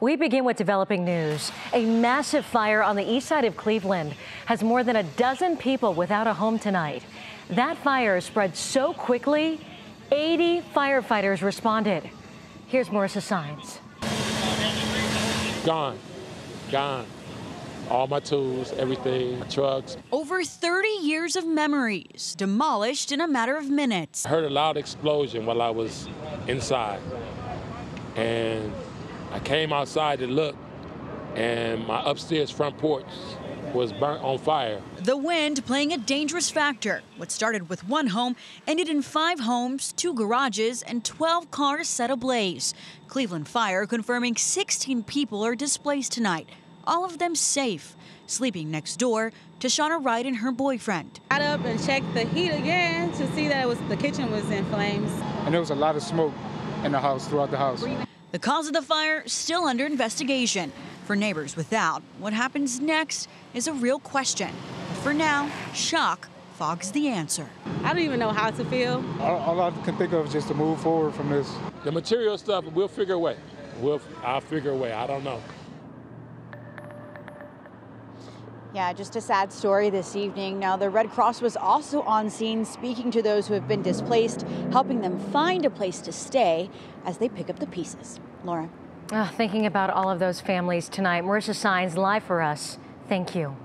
We begin with developing news. A massive fire on the east side of Cleveland has more than a dozen people without a home tonight. That fire spread so quickly, 80 firefighters responded. Here's Marisa Saenz. Gone. Gone. All my tools, everything, trucks. Over 30 years of memories demolished in a matter of minutes. I heard a loud explosion while I was inside. And I came outside to look, and my upstairs front porch was burnt on fire. The wind playing a dangerous factor. What started with one home ended in five homes, two garages, and 12 cars set ablaze. Cleveland Fire confirming 16 people are displaced tonight, all of them safe. Sleeping next door, to Tashana Wright and her boyfriend. Got up and checked the heat again to see that it was the kitchen was in flames. And there was a lot of smoke in the house, throughout the house. The cause of the fire still under investigation. For neighbors without, what happens next is a real question. But for now, shock fogs the answer. I don't even know how to feel. All, all I can think of is just to move forward from this. The material stuff, we'll figure a way. We'll, I'll figure a way. I don't know. Yeah, just a sad story this evening. Now, the Red Cross was also on scene speaking to those who have been displaced, helping them find a place to stay as they pick up the pieces. Laura. Oh, thinking about all of those families tonight. Marisa Saenz, live for us. Thank you.